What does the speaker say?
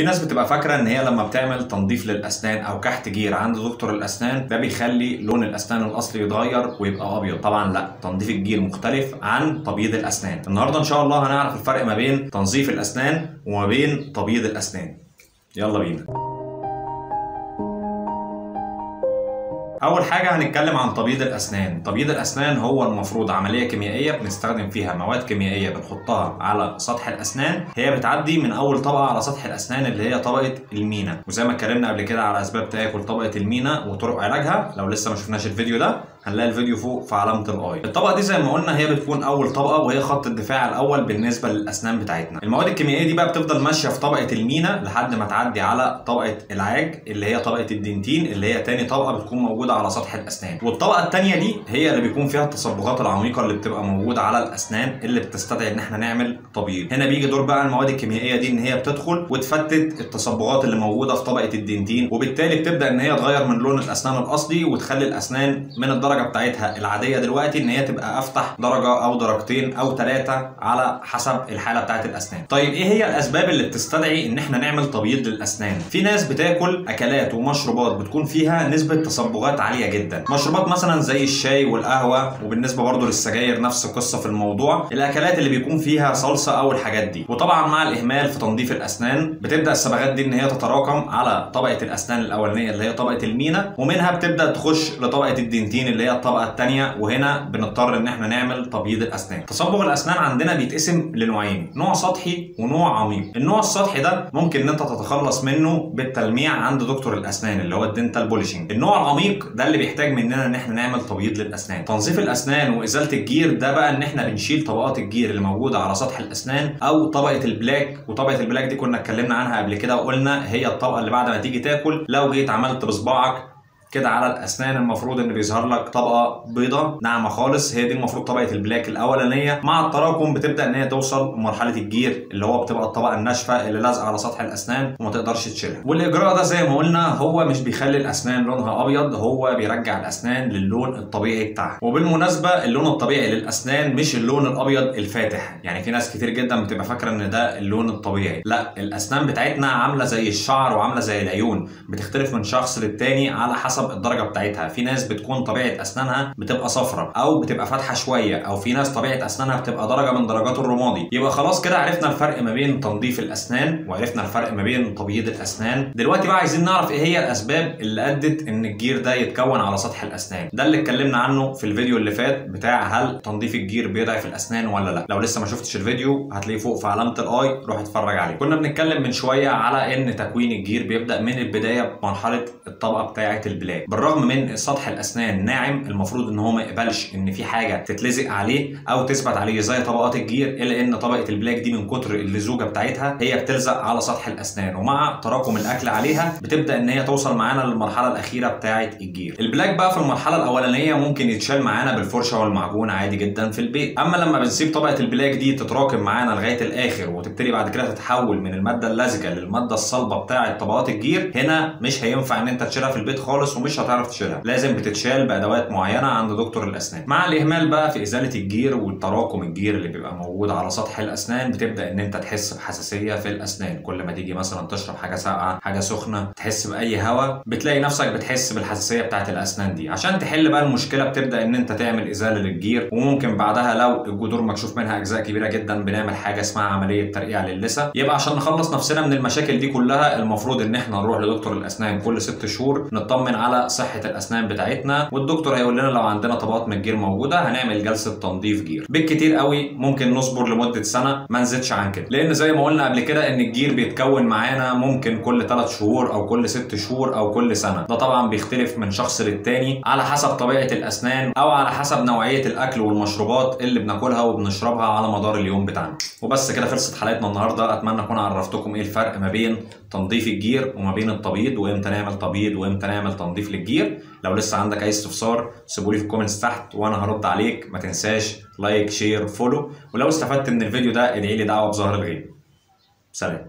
في ناس بتبقى فاكرة إن هي لما بتعمل تنظيف للأسنان أو كحت جير عند دكتور الأسنان ده بيخلي لون الأسنان الأصلي يتغير ويبقى أبيض. طبعا لأ تنظيف الجير مختلف عن تبييض الأسنان. النهارده إن شاء الله هنعرف الفرق ما بين تنظيف الأسنان وما بين تبييض الأسنان. يلا بينا. أول حاجة هنتكلم عن تبييض الأسنان. تبييض الأسنان هو المفروض عملية كيميائية بنستخدم فيها مواد كيميائية بنحطها على سطح الأسنان. هي بتعدي من أول طبقة على سطح الأسنان اللي هي طبقة المينا. وزي ما اتكلمنا قبل كده على أسباب تآكل طبقة المينا وطرق علاجها لو لسه ما شفناش الفيديو ده هنلاقي الفيديو فوق في علامة ال i الطبقة دي زي ما قلنا هي بتكون أول طبقة وهي خط الدفاع الأول بالنسبة للأسنان بتاعتنا. المواد الكيميائية دي بقى بتفضل ماشية في طبقة المينا لحد ما تعدي على طبقة العاج اللي هي طبقة ال dentin اللي هي تاني طبقة بتكون موجودة على سطح الأسنان. والطبقة الثانية دي هي اللي بيكون فيها التصبغات العميقة اللي بتبقى موجودة على الأسنان اللي بتستدعي إن إحنا نعمل تبييض هنا بيجي دور بقى المواد الكيميائية دي إن هي بتدخل وتفتت التصبغات اللي موجودة في طبقة ال dentin وبالتالي بتبدأ إن هي تغير من لون الأسنان الأصلي وتخلي الأسنان من الدرجه بتاعتها العادية دلوقتي إن هي تبقى أفتح درجة أو درجتين أو ثلاثة على حسب الحالة بتاعت الأسنان. طيب إيه هي الأسباب اللي بتستدعي إن إحنا نعمل تبييض للأسنان؟ في ناس بتاكل أكلات ومشروبات بتكون فيها نسبة تصبغات عالية جدا. مشروبات مثلا زي الشاي والقهوة وبالنسبة برضو للسجاير نفس القصة في الموضوع الأكلات اللي بيكون فيها صلصة أو الحاجات دي. وطبعا مع الإهمال في تنظيف الأسنان بتبدأ الصبغات دي إن هي تتراكم على طبقة الأسنان الأولانية اللي هي طبقة المينا ومنها بتبدأ تخش لطبقة ال dentin اللي هي الطبقة الثانية وهنا بنضطر إن إحنا نعمل تبييض الأسنان. تصبغ الأسنان عندنا بيتقسم لنوعين نوع سطحي ونوع عميق. النوع السطحي ده ممكن إن أنت تتخلص منه بالتلميع عند دكتور الأسنان اللي هو ال dental polishing. النوع العميق ده اللي بيحتاج مننا إن إحنا نعمل تبييض للأسنان. تنظيف الأسنان وإزالة الجير ده بقى إن إحنا بنشيل طبقات الجير اللي موجودة على سطح الأسنان أو طبقة ال plaque. وطبقة ال plaque دي كنا اتكلمنا عنها قبل كده وقلنا هي الطبقة اللي بعد ما تيجي تاكل لو جيت عملت بصباعك كده على الأسنان المفروض إن بيظهر لك طبقة بيضة ناعمة خالص. هي دي المفروض طبقة ال plaque الأولانية. مع التراكم بتبدأ إن هي توصل لمرحلة الجير اللي هو بتبقى الطبقة الناشفة اللي لازقة على سطح الأسنان وما تقدرش تشيلها. والإجراء ده زي ما قلنا هو مش بيخلي الأسنان لونها أبيض هو بيرجع الأسنان للون الطبيعي بتاعها. وبالمناسبة اللون الطبيعي للأسنان مش اللون الأبيض الفاتح. يعني في ناس كتير جدا بتبقى فاكرة إن ده اللون الطبيعي. لا الأسنان بتاعتنا عاملة زي الشعر وعاملة زي العيون بتختلف من شخص للتاني على حسب حسب الدرجة بتاعتها. في ناس بتكون طبيعة أسنانها بتبقى صفراء أو بتبقى فاتحة شوية أو في ناس طبيعة أسنانها بتبقى درجة من درجات الرمادي. يبقى خلاص كده عرفنا الفرق ما بين تنظيف الأسنان وعرفنا الفرق ما بين تبييض الأسنان. دلوقتي بقى عايزين نعرف إيه هي الأسباب اللي أدت إن الجير ده يتكون على سطح الأسنان. ده اللي اتكلمنا عنه في الفيديو اللي فات بتاع هل تنظيف الجير بيضعف الأسنان ولا لأ. لو لسه ما شفتش الفيديو هتلاقيه فوق في علامة ال i روح اتفرج عليه. كنا بنتكلم من شوية على إن تكوين الجير بيبدأ من البداية بمرحلة الطبقة بتاعة ال plaque بالرغم من سطح الأسنان ناعم المفروض إن هو ما يقبلش إن في حاجة تتلزق عليه أو تثبت عليه زي طبقات الجير إلا إن طبقة ال plaque دي من كتر اللزوجة بتاعتها هي بتلزق على سطح الأسنان. ومع تراكم الأكل عليها بتبدأ إن هي توصل معانا للمرحلة الأخيرة بتاعه الجير. ال plaque بقى في المرحلة الأولانية ممكن يتشال معانا بالفرشة والمعجون عادي جدا في البيت. أما لما بنسيب طبقة ال plaque دي تتراكم معانا لغاية الآخر وتبتدي بعد كده تتحول من المادة اللزجة للمادة الصلبة بتاعه طبقات الجير هنا مش هينفع إن أنت تشيلها في البيت خالص ومش هتعرف تشيلها. لازم بتتشال بأدوات معينة عند دكتور الأسنان. مع الإهمال بقى في إزالة الجير والتراكم الجير اللي بيبقى موجود على سطح الأسنان بتبدأ إن أنت تحس بحساسية في الأسنان. كل ما تيجي مثلا تشرب حاجة ساقعة حاجة سخنة تحس بأي هواء بتلاقي نفسك بتحس بالحساسية بتاعة الأسنان دي. عشان تحل بقى المشكلة بتبدأ إن أنت تعمل إزالة للجير. وممكن بعدها لو الجذور مكشوف منها أجزاء كبيرة جدا بنعمل حاجة اسمها عملية ترقيع للثة يبقى عشان نخلص نفسنا من المشاكل دي كلها المفروض إن إحنا نروح لدكتور الأسنان كل ست شهور نطمن على صحة الأسنان بتاعتنا والدكتور هيقول لنا لو عندنا طبقات من الجير موجودة هنعمل جلسة تنظيف جير. بالكتير قوي ممكن نصبر لمدة سنة ما نزيدش عن كده. لأن زي ما قلنا قبل كده إن الجير بيتكون معانا ممكن كل 3 شهور أو كل 6 شهور أو كل سنة. ده طبعا بيختلف من شخص للتاني على حسب طبيعة الأسنان أو على حسب نوعية الأكل والمشروبات اللي بناكلها وبنشربها على مدار اليوم بتاعنا. وبس كده خلصت حلقتنا النهارده. أتمنى أكون عرفتكم إيه الفرق ما بين تنظيف الجير وما بين التبييض وإمتى نعمل تبييض وإمتى نعمل تنظيف للجير. لو لسه عندك أي استفسار سيبهولي في ال comments تحت وأنا هرد عليك. ما تنساش like share follow ولو استفدت من الفيديو ده ادعي لي دعوة بظهر الغيب. سلام.